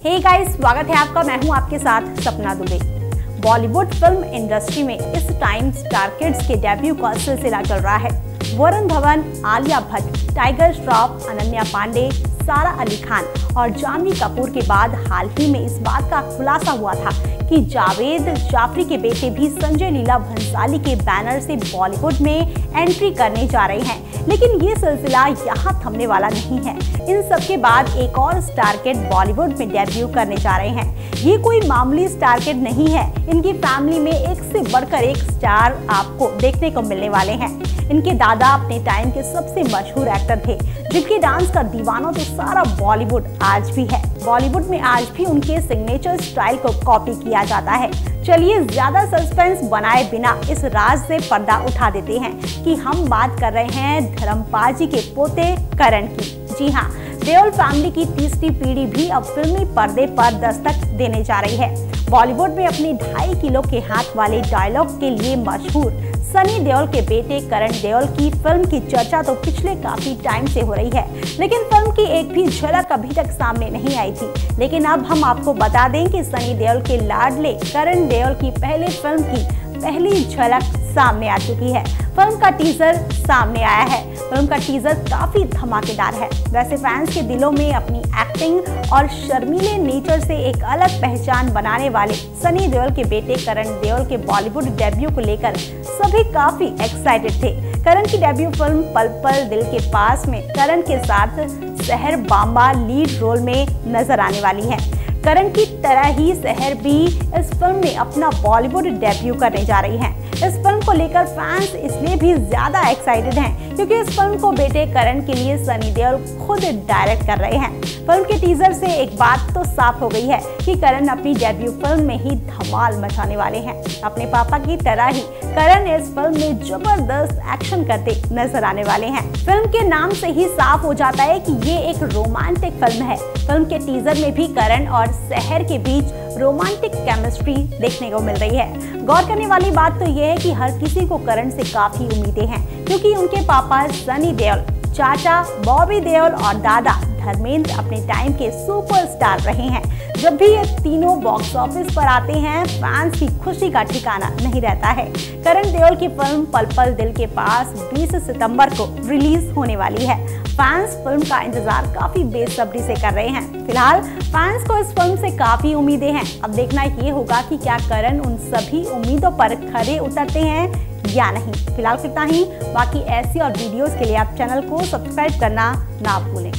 Hey guys स्वागत है आपका। मैं हूँ आपके साथ सपना दुबे। बॉलीवुड फ़िल्म इंडस्ट्री में इस टाइम स्टार किड्स के डेब्यू का सिलसिला चल रहा है। वरुण धवन, आलिया भट्ट टाइगर श्रॉफ अनन्या पांडे सारा अली खान और जानवी कपूर के बाद हाल ही में इस बात का खुलासा हुआ था कि जावेद जाफरी के बेटे भी संजय लीला भंसाली के बैनर से बॉलीवुड में एंट्री करने जा रहे हैं। लेकिन ये सिलसिला यहाँ थमने वाला नहीं है। इन सब के बाद एक और स्टार किड बॉलीवुड में डेब्यू करने जा रहे हैं। ये कोई मामूली स्टार किड नहीं है। इनकी फैमिली में एक से बढ़कर एक स्टार आपको देखने को मिलने वाले हैं। इनके दादा अपने टाइम के सबसे मशहूर एक्टर थे, जिनके डांस का दीवाना तो सारा बॉलीवुड आज भी है। बॉलीवुड में आज भी उनके सिग्नेचर स्टाइल को कॉपी किया जाता है। चलिए ज़्यादा सस्पेंस बनाए बिना इस राज से पर्दा उठा देते हैं कि हम बात कर रहे हैं धर्मपाल जी के पोते करण की। जी हाँ देओल फैमिली की तीसरी पीढ़ी भी अब फिल्मी पर्दे पर दस्तक देने जा रही है। बॉलीवुड में अपने ढाई किलो के हाथ वाले डायलॉग के लिए मशहूर सनी देओल के बेटे करण देओल की फ़िल्म की चर्चा तो पिछले काफ़ी टाइम से हो रही है, लेकिन फ़िल्म की एक भी झलक अभी तक सामने नहीं आई थी। लेकिन अब हम आपको बता दें कि सनी देओल के लाडले करण देओल की पहले फ़िल्म की पहली झलक सामने आ चुकी है। फ़िल्म का टीजर सामने आया है। फ़िल्म का टीजर काफ़ी धमाकेदार है। वैसे फैंस के दिलों में अपनी एक्टिंग और शर्मीले नेचर से एक अलग पहचान बनाने वाले सनी देओल के बेटे करण देओल के बॉलीवुड डेब्यू को लेकर सभी काफ़ी एक्साइटेड थे। करण की डेब्यू फ़िल्म पल पल दिल के पास में करण के साथ शहर बाम्बा लीड रोल में नज़र आने वाली है। करण की तरह ही शहर भी इस फ़िल्म में अपना बॉलीवुड डेब्यू करने जा रही है। इस फ़िल्म को लेकर फैंस इसलिए भी ज़्यादा एक्साइटेड हैं। क्योंकि इस फ़िल्म को बेटे करण के लिए सनी देओल खुद डायरेक्ट कर रहे हैं। फ़िल्म के टीजर से एक बात तो साफ़ हो गई है कि करण अपनी डेब्यू फ़िल्म में ही धमाल मचाने वाले हैं। अपने पापा की तरह ही करण इस फ़िल्म में ज़बरदस्त एक्शन करते नज़र आने वाले हैं। फ़िल्म के नाम से ही साफ़ हो जाता है कि ये एक रोमांटिक फ़िल्म है। फ़िल्म के टीजर में भी करण और शहर के बीच रोमांटिक केमिस्ट्री देखने को मिल रही है। गौर करने वाली बात तो ये है कि हर किसी को करण से काफ़ी उम्मीदें हैं। क्योंकि उनके पापा सनी देओल, चाचा बॉबी देओल और दादा धर्मेंद्र अपने टाइम के सुपरस्टार रहे हैं। जब भी ये तीनों बॉक्स ऑफ़िस पर आते हैं फैंस की खुशी का ठिकाना नहीं रहता है। करण देओल की फ़िल्म पल पल दिल के पास 20 सितंबर को रिलीज़ होने वाली है। फैंस फ़िल्म का इंतज़ार काफ़ी बेसब्री से कर रहे हैं। फ़िलहाल फैंस को इस फ़िल्म से काफ़ी उम्मीदें हैं। अब देखना ये होगा कि क्या करण उन सभी उम्मीदों पर खड़े उतरते हैं या नहीं। फ़िलहाल कितना ही। बाकी ऐसी और वीडियोस के लिए आप चैनल को सब्सक्राइब करना ना भूलें।